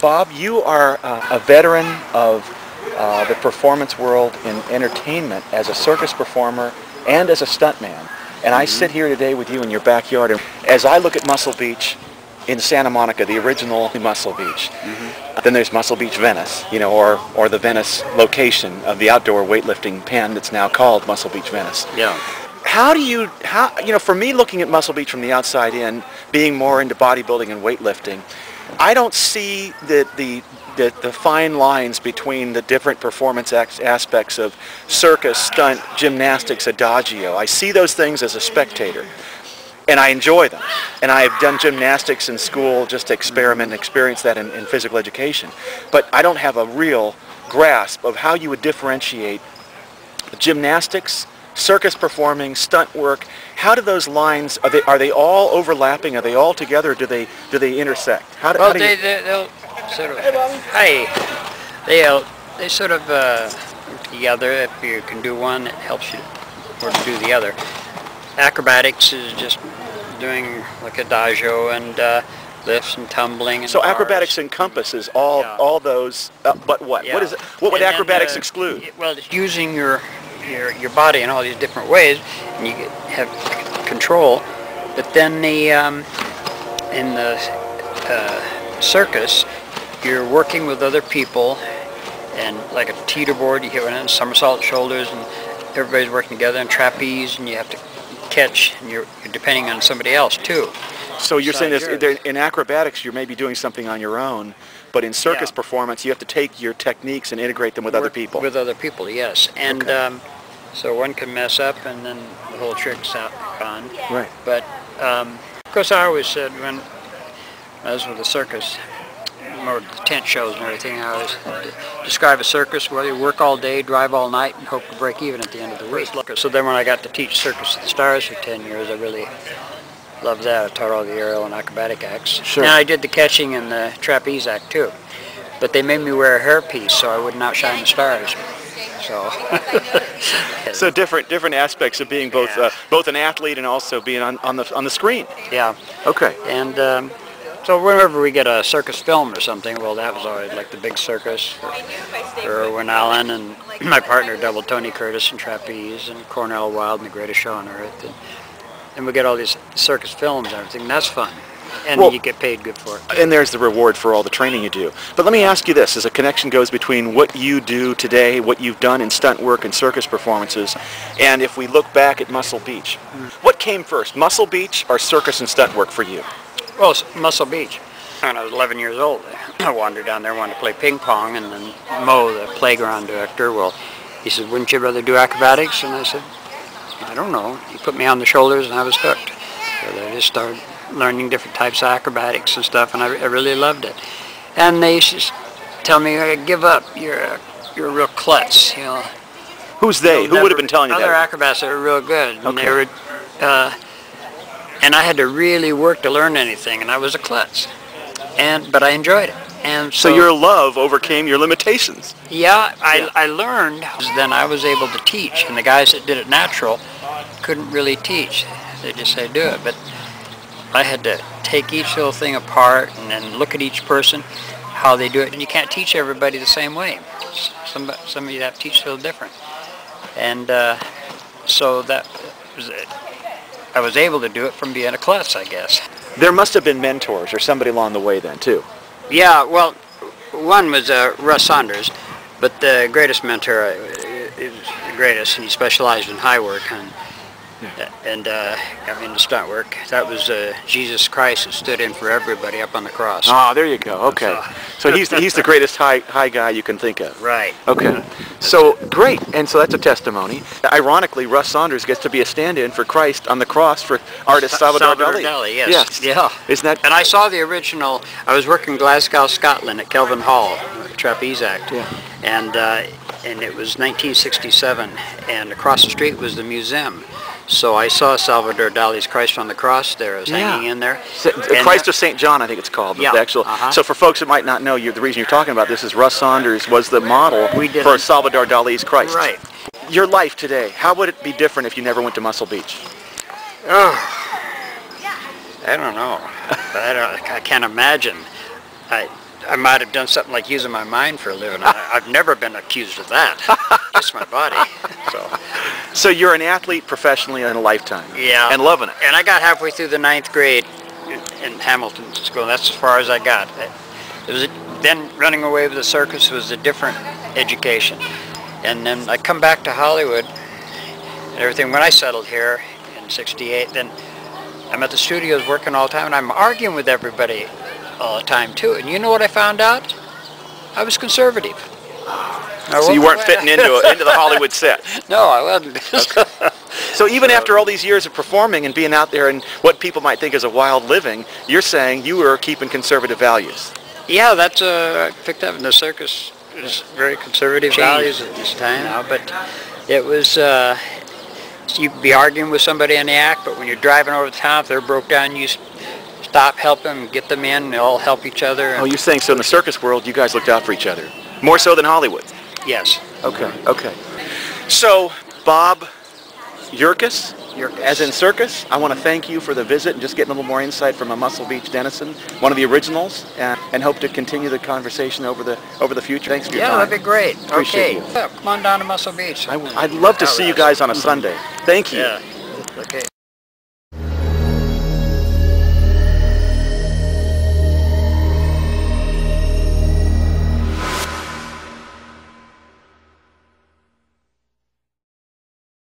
Bob, you are uh, a veteran of uh, the performance world in entertainment as a circus performer and as a stuntman. And I sit here today with you in your backyard. And as I look at Muscle Beach in Santa Monica, the original Muscle Beach, then there's Muscle Beach, Venice, you know, or, or the Venice location of the outdoor weightlifting pen that's now called Muscle Beach, Venice. Yeah. How do you, how, you know, for me looking at Muscle Beach from the outside in, being more into bodybuilding and weightlifting, I don't see the, the, the, the fine lines between the different performance aspects of circus, stunt, gymnastics, adagio. I see those things as a spectator. And I enjoy them. And I've done gymnastics in school just to experiment and experience that in, in physical education. But I don't have a real grasp of how you would differentiate gymnastics, circus performing, stunt work. How do those lines are they are they all overlapping? Are they all together? Do they do they intersect? How do, how do they, you, they, they'll sort of, hey, they'll, they sort of uh, together. If you can do one, it helps you or to do the other. Acrobatics is just doing like a adagio and uh, lifts and tumbling. And so bars. acrobatics encompasses all Yeah. all those. Uh, but what? Yeah. What is it? What would And then, acrobatics uh, exclude? Well, it's using your, your your body in all these different ways, and you get, have control. But then the um, in the uh, circus, you're working with other people, and like a teeter board, you hit one end, somersault shoulders, and everybody's working together, and trapeze, and you have to catch, and you're, you're depending on somebody else too. So you're saying this, in acrobatics you're maybe doing something on your own, but in circus Yeah. performance you have to take your techniques and integrate them with other people. With other people, yes. And Okay. um, so one can mess up and then the whole trick's out gone. Right. But um, of course I always said when I was with the circus, more the tent shows and everything, I always de- describe a circus where you work all day, drive all night, and hope to break even at the end of the week. So then when I got to teach Circus of the Stars for 10 years, I really loved that. I taught all the aerial and acrobatic acts. Sure. And I did the catching and the trapeze act too. But they made me wear a hairpiece so I wouldn't outshine the stars. So, So different different aspects of being both Yeah. uh, both an athlete and also being on, on the on the screen. yeah. Okay. And um, so whenever we get a circus film or something, well, that was always like the big circus for Irwin Allen and my partner double Tony Curtis and trapeze and Cornel Wilde and the greatest show on earth. And, and we get all these circus films and everything. That's fun. And Well- you get paid good for it. And there's the reward for all the training you do. But let me ask you this, as a connection goes between what you do today, what you've done in stunt work and circus performances, and if we look back at Muscle Beach, mm. what came first, Muscle Beach or circus and stunt work for you? Well, it's Muscle Beach. When I was 11 years old, I wandered down there, wanted to play ping pong, and then Mo, the playground director, well, he said, wouldn't you rather do acrobatics? And I said, I don't know. He put me on the shoulders, and I was hooked. So I just started learning different types of acrobatics and stuff, and I, I really loved it. And they used to tell me, "Uh, give up, you're a, you're a real klutz, you know. Who's they? You'll Who would have been telling you Other that? acrobats that are real good. And Okay. they were, uh, and I had to really work to learn anything, and I was a klutz. And but I enjoyed it. And So so, your love overcame your limitations. yeah, I, Yeah. I learned. Then I was able to teach, and the guys that did it natural couldn't really teach. They just say do it, but I had to take each little thing apart and then look at each person, how they do it, and you can't teach everybody the same way. Some some of you have to teach a little different, and uh, so that was it. I was able to do it from being a klutz, I guess. There must have been mentors or somebody along the way then too. Yeah, well, one was uh, Russ Saunders, but the greatest mentor uh, is the greatest, and he specialized in high work and and uh, got me into stunt work. That was uh, Jesus Christ who stood in for everybody up on the cross. Ah, there you go. Okay. So he's he's the greatest high high guy you can think of. Right. Okay. So great. And so that's a testimony. Ironically, Russ Saunders gets to be a stand-in for Christ on the cross for artist Salvador, Salvador Dali. Dali, yes. Yes. Yeah. Isn't that And I saw the original. I was working in Glasgow, Scotland, at Kelvin Hall, Trapeze Act, Yeah. and uh, and it was 1967, and across the street was the museum. So I saw Salvador Dali's Christ on the Cross there. It was Yeah. hanging in there. Sa- And, Christ uh, of St. John, I think it's called. Yeah, The actual. uh-huh. So for folks that might not know, you the reason you're talking about this is Russ Saunders was the model We for. Salvador Dali's Christ. Right. Your life today, how would it be different if you never went to Muscle Beach? Oh, I don't know. I, don't, I can't imagine. I, I might have done something like using my mind for a living. I, I've never been accused of that. Just my body. So So you're an athlete professionally in a lifetime. yeah. And loving it. And I got halfway through the ninth grade in, Hamilton School. That's as far as I got. It was a, then running away with the circus was a different education. And then I come back to Hollywood and everything. When I settled here in '68, then I'm at the studios working all the time, and I'm arguing with everybody all the time too. And you know what I found out? I was conservative. I So you weren't fitting into into the Hollywood set. No, I wasn't. So even after all these years of performing and being out there and what people might think is a wild living, you're saying you were keeping conservative values. Yeah, that's uh, I picked up in the circus. It's very conservative values at this time now, but it was. Uh, you'd be arguing with somebody in the act, but when you're driving over the town, if they're broke down, you stop, help them, get them in. They all help each other. Oh, you're saying so in the circus world, you guys looked out for each other. More so than Hollywood. yes. Okay, okay. So, Bob Yerkes, Yerkes. as in circus, I want to thank you for the visit and just getting a little more insight from a Muscle Beach Dennison, one of the originals, and, and hope to continue the conversation over the over the future. Thanks for your Yeah, time. that'd be great. Appreciate okay. you. Come on down to Muscle Beach. I, would love to see you guys on a Sunday. Thank you. Yeah. Okay.